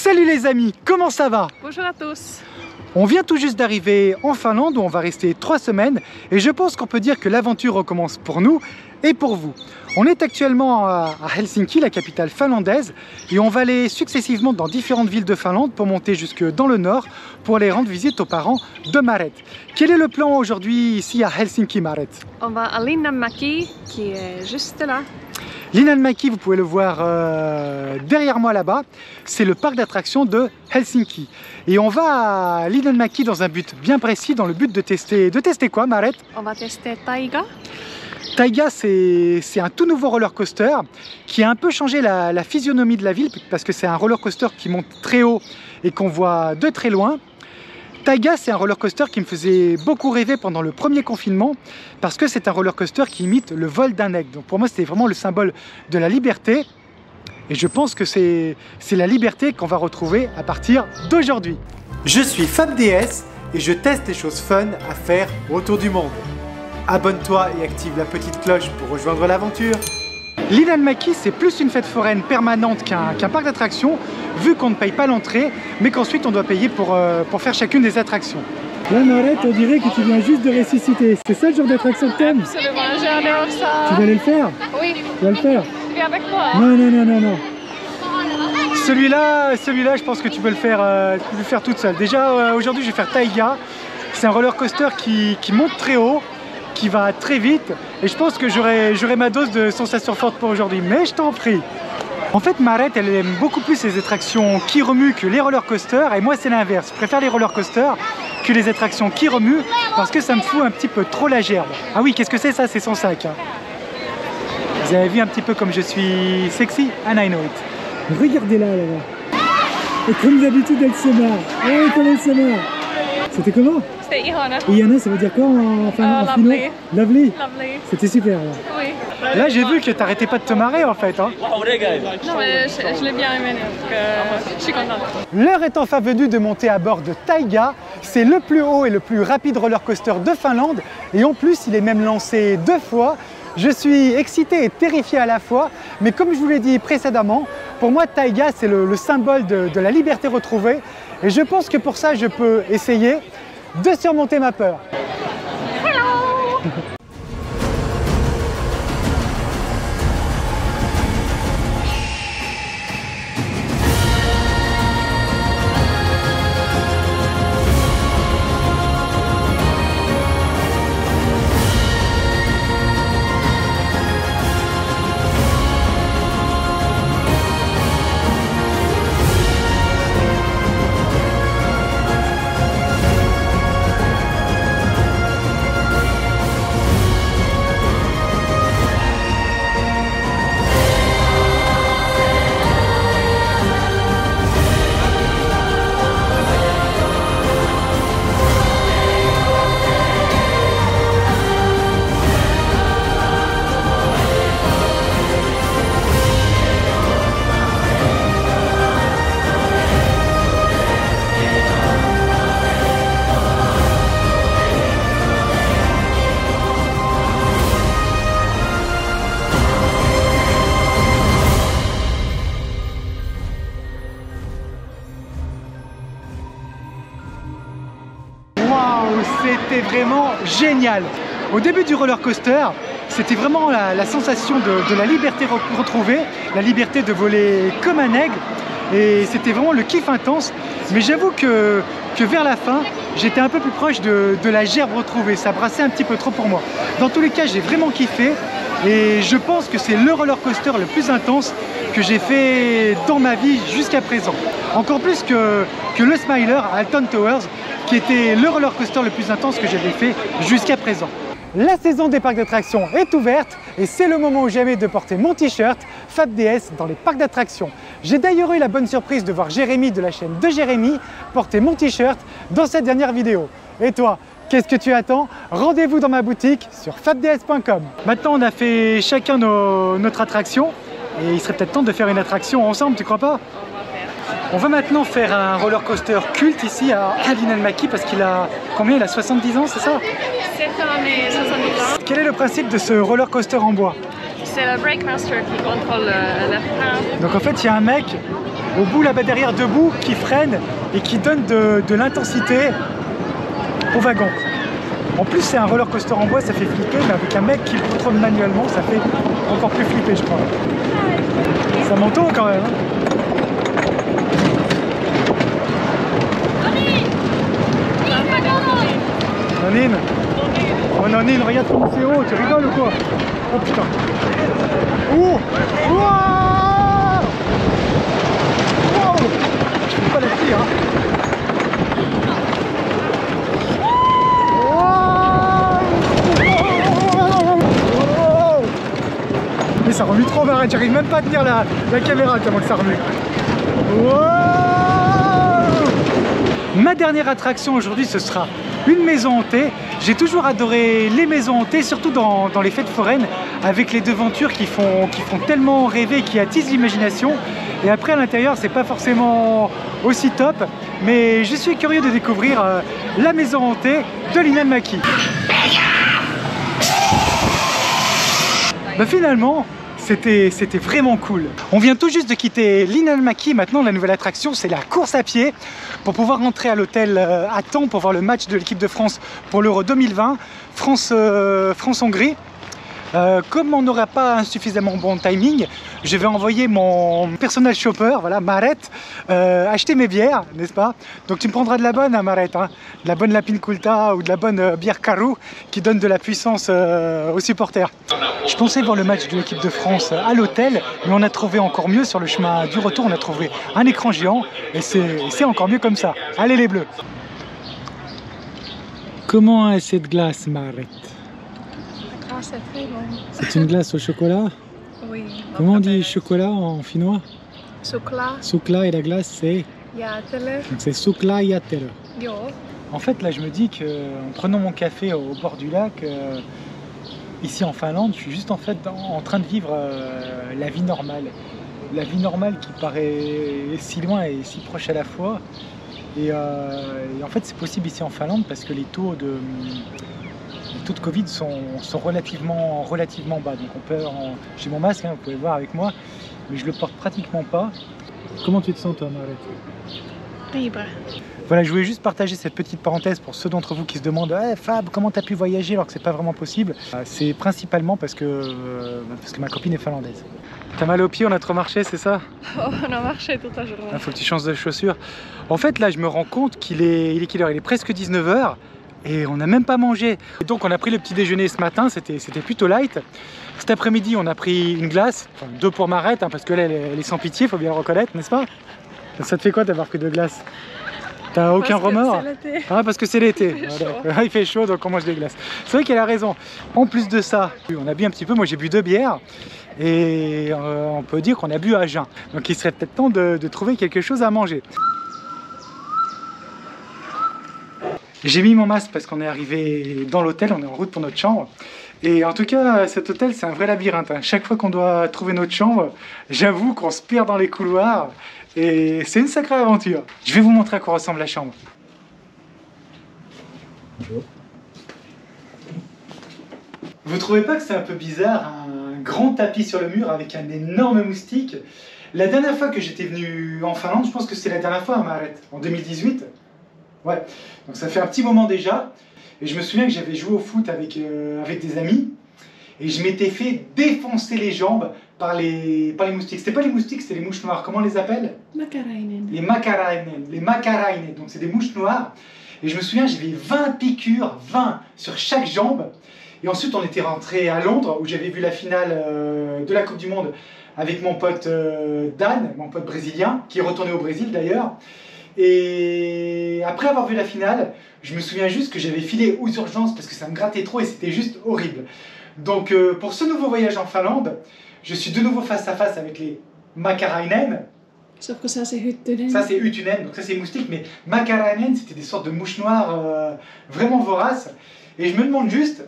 Salut les amis, comment ça va Bonjour à tous. On vient tout juste d'arriver en Finlande où on va rester trois semaines et je pense qu'on peut dire que l'aventure recommence pour nous et pour vous. On est actuellement à Helsinki, la capitale finlandaise, et on va aller successivement dans différentes villes de Finlande pour monter jusque dans le nord pour aller rendre visite aux parents de Maret. Quel est le plan aujourd'hui ici à Helsinki, Maret? On va à Linnanmäki qui est juste là. Linnanmäki, vous pouvez le voir euh, derrière moi là-bas, c'est le parc d'attractions de Helsinki. Et on va à Linnanmäki dans un but bien précis, dans le but de tester, de tester quoi, Maret? On va tester Taiga. Taiga, c'est un tout nouveau roller coaster qui a un peu changé la, la physionomie de la ville parce que c'est un roller coaster qui monte très haut et qu'on voit de très loin. Taiga, c'est un roller coaster qui me faisait beaucoup rêver pendant le premier confinement parce que c'est un roller coaster qui imite le vol d'un aigle. Donc pour moi, c'était vraiment le symbole de la liberté. Et je pense que c'est la liberté qu'on va retrouver à partir d'aujourd'hui. Je suis FabDS et je teste les choses fun à faire autour du monde. Abonne-toi et active la petite cloche pour rejoindre l'aventure. Maki, c'est plus une fête foraine permanente qu'un parc d'attractions, vu qu'on ne paye pas l'entrée, mais qu'ensuite on doit payer pour, euh, pour faire chacune des attractions. Là, Marette, on dirait que tu viens juste de ressusciter. C'est ça le genre d'attraction que t'aimes Absolument, j'adore ça. Tu vas aller le faire Oui. Tu vas le faire Viens avec moi. Non, non, non, non, non. Celui-là, celui-là, je pense que tu peux le faire, euh, tu peux le faire toute seule. Déjà, euh, aujourd'hui, je vais faire Taiga. C'est un roller coaster qui, qui monte très haut qui va très vite et je pense que j'aurai ma dose de sensations fortes pour aujourd'hui, mais je t'en prie. En fait, Marette, elle aime beaucoup plus les attractions qui remuent que les roller coasters et moi c'est l'inverse. Je préfère les roller coasters que les attractions qui remuent parce que ça me fout un petit peu trop la gerbe. Ah oui, qu'est-ce que c'est ça? C'est son sac. Hein. Vous avez vu un petit peu comme je suis sexy? And I know it. Regardez là, là-bas. Et comme d'habitude, elle se marre. Oh, comme elle se marre. C'était comment C'était ihana. Ihana, ça veut dire quoi en, enfin, uh, lovely. Lovely. Lovely. C'était super. Là, oui. là j'ai vu que t'arrêtais pas de te marrer en fait. Hein. Non, mais je, je l'ai bien aimé, donc euh, je suis contente. L'heure est enfin venue de monter à bord de Taiga. C'est le plus haut et le plus rapide roller coaster de Finlande. Et en plus, il est même lancé deux fois. Je suis excité et terrifié à la fois, mais comme je vous l'ai dit précédemment, pour moi Taiga c'est le, le, symbole de, de la liberté retrouvée et je pense que pour ça je peux essayer de surmonter ma peur. c'était vraiment génial. Au début du roller coaster, c'était vraiment la, sensation de, la liberté retrouvée, la liberté de voler comme un aigle. Et c'était vraiment le kiff intense. Mais j'avoue que, que, vers la fin, j'étais un peu plus proche de, la gerbe retrouvée. Ça brassait un petit peu trop pour moi. Dans tous les cas, j'ai vraiment kiffé. Et je pense que c'est le roller coaster le plus intense que j'ai fait dans ma vie jusqu'à présent. Encore plus que, que le Smiler à Alton Towers, qui était le roller coaster le plus intense que j'avais fait jusqu'à présent. La saison des parcs d'attractions est ouverte et c'est le moment ou jamais de porter mon t-shirt FabDS dans les parcs d'attractions. J'ai d'ailleurs eu la bonne surprise de voir Jérémy de la chaîne de Jérémy porter mon t-shirt dans cette dernière vidéo. Et toi, Qu'est-ce que tu attends? Rendez-vous dans ma boutique sur fabds.com. Maintenant, on a fait chacun notre attraction et il serait peut-être temps de faire une attraction ensemble, tu crois pas? On va maintenant faire un roller coaster culte ici à Maki parce qu'il a combien Il a 70 ans, c'est ça? 7 ans et 70 ans. Quel est le principe de ce roller coaster en bois? C'est le Breakmaster qui contrôle le frein. Donc en fait, il y a un mec au bout là-bas derrière debout qui freine et qui donne de, de l'intensité au wagon. En plus c'est un roller coaster en bois, ça fait flipper, mais avec un mec qui le contrôle manuellement, ça fait encore plus flipper je crois. Ça m'entoure quand même. hein. Nanine Oh Nanine, regarde comme c'est haut, tu rigoles ou quoi Oh putain. Oh Ouah. Wow. Je pas la fuir hein. Mais ça remue trop Marette, j'arrive même pas à tenir la, la caméra tellement que ça remue. Wow. Ma dernière attraction aujourd'hui, ce sera une maison hantée. J'ai toujours adoré les maisons hantées, surtout dans, les fêtes foraines, avec les devantures qui font, tellement rêver, qui attisent l'imagination. Et après, à l'intérieur, c'est pas forcément aussi top, mais je suis curieux de découvrir euh, la maison hantée de Linan Maki. Bah finalement, c'était vraiment cool. On vient tout juste de quitter l'Inalmaki, maintenant la nouvelle attraction c'est la course à pied. Pour pouvoir rentrer à l'hôtel euh, à temps pour voir le match de l'équipe de France pour l'Euro 2020, France, euh, comme on n'aura pas un suffisamment bon timing, je vais envoyer mon personnel shopper, voilà, Marette, euh, acheter mes bières, n'est-ce pas? Donc tu me prendras de la bonne, hein, Marette, hein, de la bonne Lapine Kulta ou de la bonne euh, bière Karou qui donne de la puissance aux supporters. Je pensais voir le match de l'équipe de France à l'hôtel, mais on a trouvé encore mieux sur le chemin du retour, on a trouvé un écran géant et c'est encore mieux comme ça. Allez les bleus. Comment est cette glace, Marette Ah, c'est très bon. C'est une glace au chocolat Oui. Comment on dit chocolat en finnois Chocolat, Soukla et la glace c'est donc c'est Soukla Yatero. joo. En fait là je me dis que en prenant mon café au bord du lac euh, ici en Finlande, je suis juste en fait en, en train de vivre euh, la vie normale. La vie normale qui paraît si loin et si proche à la fois. Et, euh, et en fait c'est possible ici en Finlande parce que les taux de les taux de Covid sont, sont relativement, relativement bas. Donc on peut, en- j'ai mon masque, hein, vous pouvez le voir avec moi, mais je le porte pratiquement pas. Comment tu te sens toi, Marlette Libre. Voilà, je voulais juste partager cette petite parenthèse pour ceux d'entre vous qui se demandent Eh, Fab, comment tu as pu voyager alors que c'est pas vraiment possible? Euh, C'est principalement parce que, euh, parce que ma copine est finlandaise. T'as mal aux pieds, on a trop marché, c'est ça? Oh, on a marché toute la journée. Il faut que tu changes de chaussures. En fait, là, je me rends compte qu'il est, il est quelle heure? Il est presque 19h et on n'a même pas mangé. Et donc, on a pris le petit déjeuner ce matin, c'était plutôt light. Cet après-midi, on a pris une glace, enfin, deux pour Marette, hein, parce que là, elle, est- elle est sans pitié, faut bien le reconnaître, n'est-ce pas? Ça te fait quoi d'avoir pris deux glaces? T'as aucun remords? ah parce que c'est l'été, Il fait Voilà. chaud. il fait chaud donc on mange des glaces. C'est vrai qu'elle a raison. En plus de ça, on a bu un petit peu, moi j'ai bu deux bières et euh, on peut dire qu'on a bu à jeun. Donc il serait peut-être temps de, de trouver quelque chose à manger. J'ai mis mon masque parce qu'on est arrivé dans l'hôtel, on est en route pour notre chambre. Et en tout cas, cet hôtel, c'est un vrai labyrinthe. hein. Chaque fois qu'on doit trouver notre chambre, j'avoue qu'on se perd dans les couloirs. Et c'est une sacrée aventure. Je vais vous montrer à quoi ressemble la chambre. Vous trouvez pas que c'est un peu bizarre un grand tapis sur le mur avec un énorme moustique? La dernière fois que j'étais venu en Finlande, je pense que c'est la dernière fois à Maret, en 2018. Ouais, donc ça fait un petit moment déjà. Et je me souviens que j'avais joué au foot avec, euh, avec des amis et je m'étais fait défoncer les jambes par les, par les moustiques. C'était pas les moustiques, c'était les mouches noires. Comment on les appelle? Makarainen. les macarainen, les macarainen, donc c'est des mouches noires. Et je me souviens, j'avais 20 piqûres, 20 sur chaque jambe. Et ensuite, on était rentré à Londres, où j'avais vu la finale euh, de la Coupe du Monde avec mon pote euh, Dan, mon pote brésilien, qui est retourné au Brésil d'ailleurs. Et après avoir vu la finale, je me souviens juste que j'avais filé aux urgences parce que ça me grattait trop et c'était juste horrible. Donc euh, pour ce nouveau voyage en Finlande, je suis de nouveau face à face avec les Makarainen, Sauf que ça, c'est hyttynen. ça, c'est Utunen, donc ça, c'est moustique, mais Macaranen, c'était des sortes de mouches noires euh, vraiment voraces. Et je me demande juste.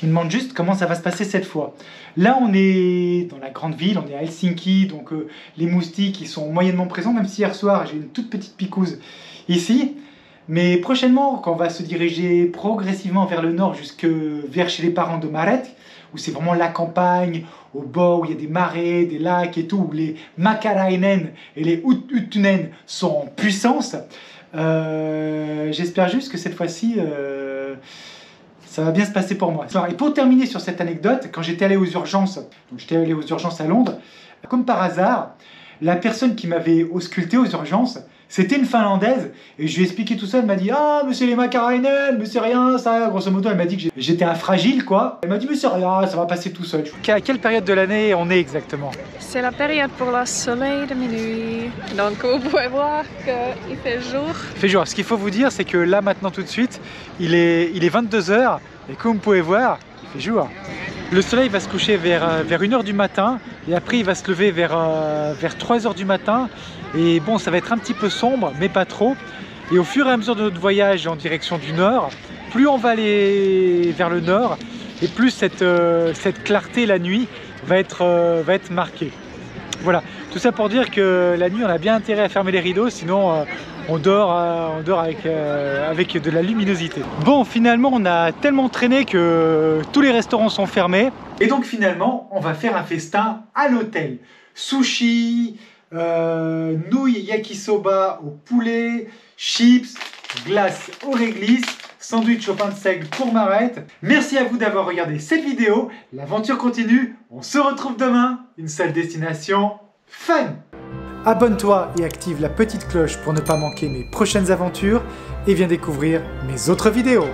Je me demande juste comment ça va se passer cette fois. Là, on est dans la grande ville, on est à Helsinki, donc euh, les moustiques, ils sont moyennement présents, même si hier soir, j'ai une toute petite picouse ici. Mais prochainement, quand on va se diriger progressivement vers le nord, jusque vers chez les parents de Maret, où c'est vraiment la campagne, au bord où il y a des marais, des lacs et tout, où les Makarainen et les Uttunen sont en puissance. Euh, j'espère juste que cette fois-ci, euh, ça va bien se passer pour moi. Et pour terminer sur cette anecdote, quand j'étais allé aux urgences, j'étais allé aux urgences à Londres, comme par hasard, la personne qui m'avait ausculté aux urgences, c'était une Finlandaise, et je lui ai expliqué tout ça, elle m'a dit « Ah, mais c'est les Makarainen, mais c'est rien, ça !» Grosso modo, elle m'a dit que j'étais un fragile, quoi. Elle m'a dit « Mais c'est rien, ça va passer tout seul. » À quelle période de l'année on est exactement? C'est la période pour le soleil de minuit. Donc vous pouvez voir qu'il fait jour. Il fait jour. Ce qu'il faut vous dire, c'est que là, maintenant, tout de suite, il est, il est 22h, et comme vous pouvez voir, il fait jour. Le soleil va se coucher vers, euh, vers 1h du matin et après il va se lever vers, euh, vers 3h du matin. Et bon ça va être un petit peu sombre mais pas trop. Et au fur et à mesure de notre voyage en direction du nord plus on va aller vers le nord et plus cette, euh, clarté la nuit va être marquée. Voilà, tout ça pour dire que la nuit on a bien intérêt à fermer les rideaux sinon on dort, euh, euh, avec de la luminosité. Bon, finalement, on a tellement traîné que tous les restaurants sont fermés. Et donc, finalement, on va faire un festin à l'hôtel. Sushi, euh, nouilles yakisoba au poulet, chips, glace au réglisse, sandwich au pain de seigle pour Marette. Merci à vous d'avoir regardé cette vidéo. L'aventure continue. On se retrouve demain. Une seule destination, fun Abonne-toi et active la petite cloche pour ne pas manquer mes prochaines aventures et viens découvrir mes autres vidéos.